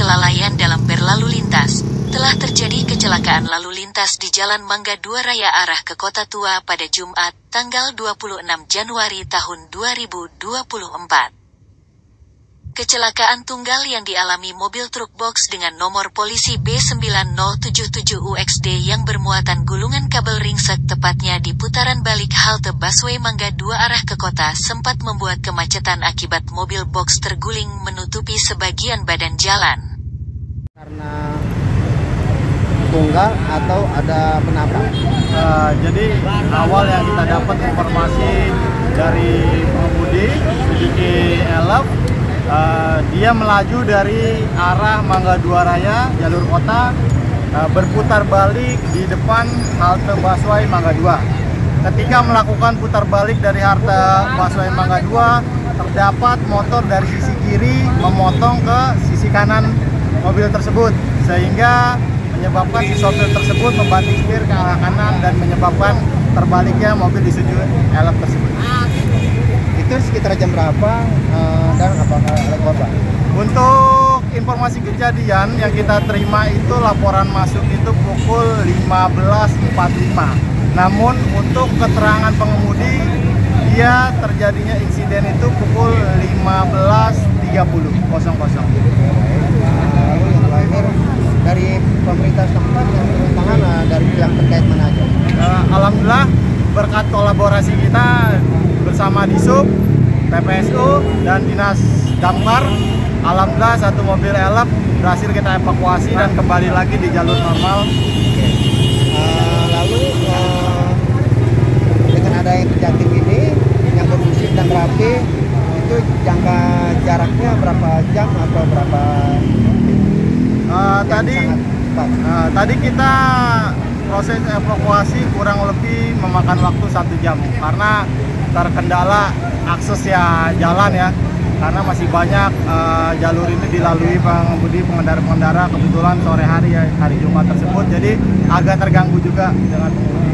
kelalaian dalam berlalu lintas, telah terjadi kecelakaan lalu lintas di Jalan Mangga Dua Raya arah ke Kota Tua pada Jumat, tanggal 26 Januari tahun 2024. Kecelakaan tunggal yang dialami mobil truk box dengan nomor polisi B9077UXD yang bermuatan gulungan kabel ringsek tepatnya di putaran balik halte busway Mangga Dua arah ke kota sempat membuat kemacetan akibat mobil box terguling menutupi sebagian badan jalan. karena tunggal atau ada penabrak. Uh, jadi awal yang kita dapat informasi dari pengemudi Suzuki Elf, uh, dia melaju dari arah Mangga Dua Raya jalur kota uh, berputar balik di depan halte busway Mangga Dua. Ketika melakukan putar balik dari halte busway Mangga Dua, terdapat motor dari sisi kiri memotong ke sisi kanan mobil tersebut sehingga menyebabkan si sopir tersebut membanting setir ke arah kanan dan menyebabkan terbaliknya mobil di sudut elf tersebut. Sekitar jam berapa eh, dan apakah ada korban? Untuk informasi kejadian yang kita terima itu laporan masuk itu pukul 15.45. Namun untuk keterangan pengemudi dia terjadinya insiden itu pukul 15.30 Lalu yang terakhir dari pemerintah setempat yang tangan eh, dari pihak terkait mana aja? Eh, Alhamdulillah berkat kolaborasi kita bersama Disub, PPSU dan Dinas Damkar, Alhamdulillah satu mobil elep berhasil kita evakuasi dan kembali lagi di jalur normal. Eh, lalu eh, dengan ada yang terjatuh ini yang kondusif dan rapi itu jangka jaraknya berapa jam atau berapa yang tadi eh, tadi kita proses evakuasi kurang lebih memakan waktu satu jam. Karena terkendala akses ya jalan ya karena masih banyak eh, jalur ini dilalui pengemudi pengendara-pengendara kebetulan sore hari ya hari Jumat tersebut jadi agak terganggu juga dengan pengemudi.